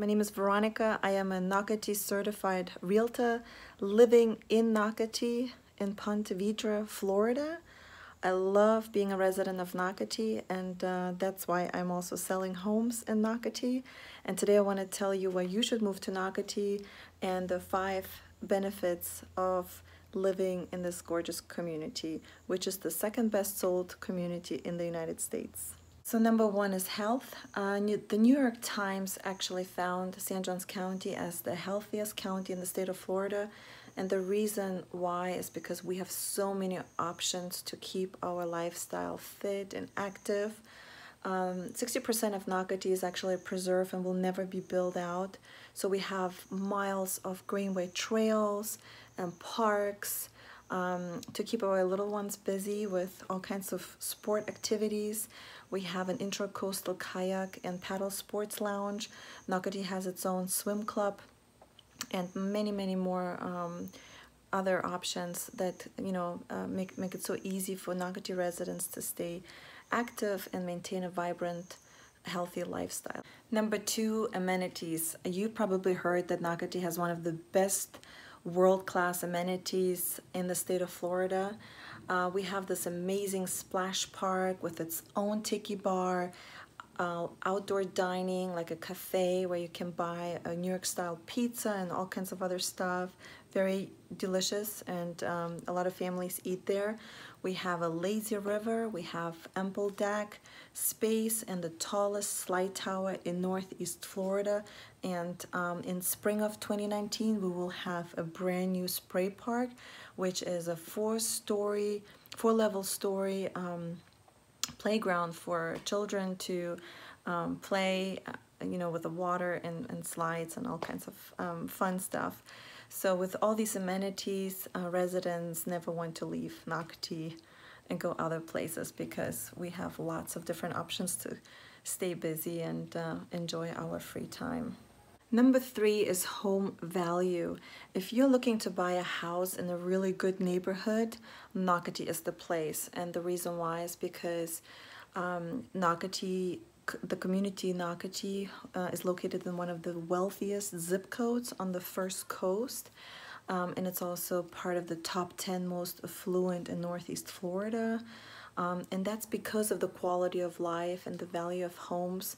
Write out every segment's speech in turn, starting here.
My name is Veronica. I am a Nocatee certified realtor living in Nocatee in Ponte Vedra, Florida. I love being a resident of Nocatee and uh, that's why I'm also selling homes in Nocatee. And today I want to tell you why you should move to Nocatee and the five benefits of living in this gorgeous community, which is the second best sold community in the United States. So number one is health. Uh, New, the New York Times actually found San Johns County as the healthiest county in the state of Florida. And the reason why is because we have so many options to keep our lifestyle fit and active. 60% um, of Nocatee is actually preserved and will never be built out. So we have miles of greenway trails and parks um, to keep our little ones busy with all kinds of sport activities. We have an intracoastal kayak and paddle sports lounge. Nocatee has its own swim club and many, many more um, other options that, you know, uh, make, make it so easy for Nocatee residents to stay active and maintain a vibrant healthy lifestyle. Number two, amenities. You probably heard that Nocatee has one of the best world-class amenities in the state of Florida. Uh, we have this amazing splash park with its own tiki bar, uh, outdoor dining like a cafe where you can buy a New York style pizza and all kinds of other stuff. Very delicious and um, a lot of families eat there. We have a lazy river, we have ample deck space and the tallest slide tower in Northeast Florida. And um, in spring of 2019, we will have a brand new spray park, which is a four-story, four-level story um, playground for children to um, play, uh, you know, with the water and, and slides and all kinds of um, fun stuff. So with all these amenities, uh, residents never want to leave Nocatee and go other places because we have lots of different options to stay busy and uh, enjoy our free time. Number three is home value. If you're looking to buy a house in a really good neighborhood, Nocatee is the place. And the reason why is because um, Nocatee the community Nocatee uh, is located in one of the wealthiest zip codes on the first coast. Um, and it's also part of the top 10 most affluent in Northeast Florida. Um, and that's because of the quality of life and the value of homes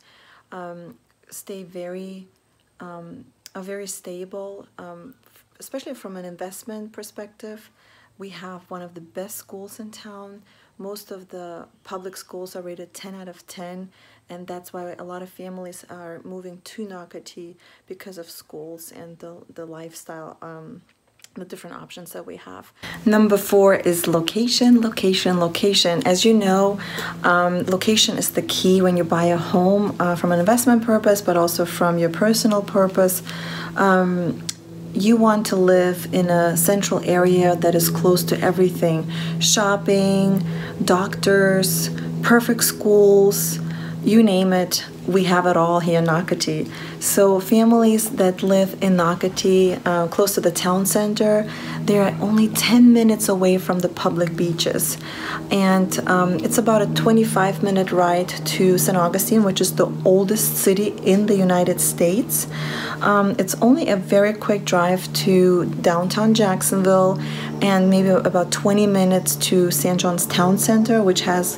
um, stay very, um, are very stable, um, especially from an investment perspective. We have one of the best schools in town. Most of the public schools are rated 10 out of 10 and that's why a lot of families are moving to Nocatee because of schools and the, the lifestyle um, the different options that we have. Number four is location, location, location. As you know, um, location is the key when you buy a home uh, from an investment purpose, but also from your personal purpose. Um, you want to live in a central area that is close to everything shopping, doctors, perfect schools, you name it, we have it all here in Nocatee. So families that live in Nocatee, uh, close to the town center, they're only 10 minutes away from the public beaches. And um, it's about a 25 minute ride to St. Augustine, which is the oldest city in the United States. Um, it's only a very quick drive to downtown Jacksonville and maybe about 20 minutes to St. John's Town Center, which has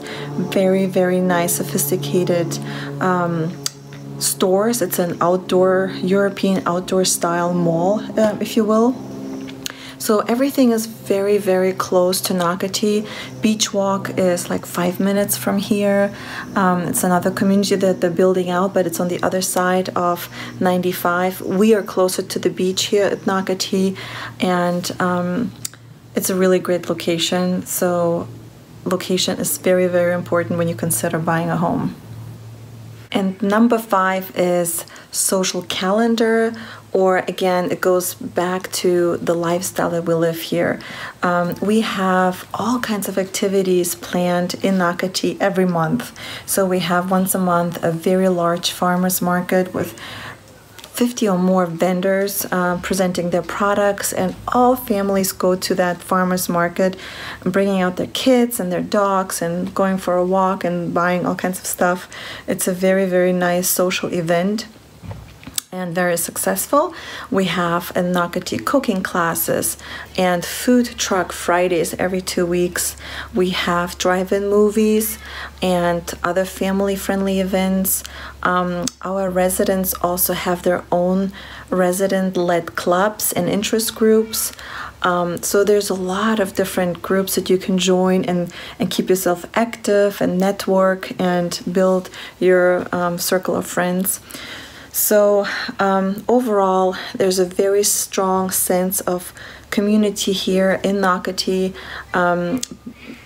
very, very nice, sophisticated um, stores. It's an outdoor, European outdoor style mall, uh, if you will. So everything is very, very close to Nocatee. Beach Walk is like five minutes from here. Um, it's another community that they're building out, but it's on the other side of 95. We are closer to the beach here at Nocatee, and um, it's a really great location. So location is very, very important when you consider buying a home. And number five is social calendar, or again, it goes back to the lifestyle that we live here. Um, we have all kinds of activities planned in Nocatee every month. So we have once a month a very large farmers market with 50 or more vendors uh, presenting their products, and all families go to that farmers market, bringing out their kids and their dogs and going for a walk and buying all kinds of stuff. It's a very, very nice social event. And very successful. We have a Nocatee cooking classes and food truck Fridays every two weeks. We have drive-in movies and other family-friendly events. Um, our residents also have their own resident-led clubs and interest groups. Um, so there's a lot of different groups that you can join and, and keep yourself active and network and build your um, circle of friends. So um, overall, there's a very strong sense of community here in Nocatee. Um,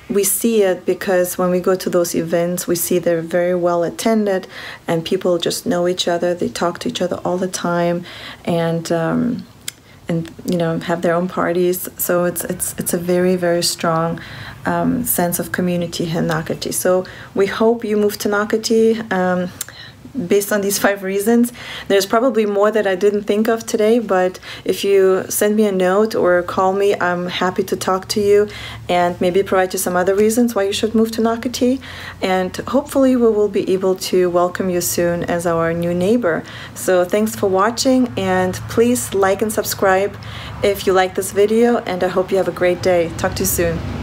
we see it because when we go to those events, we see they're very well attended, and people just know each other. They talk to each other all the time, and um, and you know have their own parties. So it's it's it's a very very strong um, sense of community here in Nocatee. So we hope you move to Nocatee. Based on these five reasons. There's probably more that I didn't think of today, but if you send me a note or call me, I'm happy to talk to you and maybe provide you some other reasons why you should move to Nocatee. And hopefully we will be able to welcome you soon as our new neighbor. So thanks for watching and please like and subscribe if you like this video and I hope you have a great day. Talk to you soon.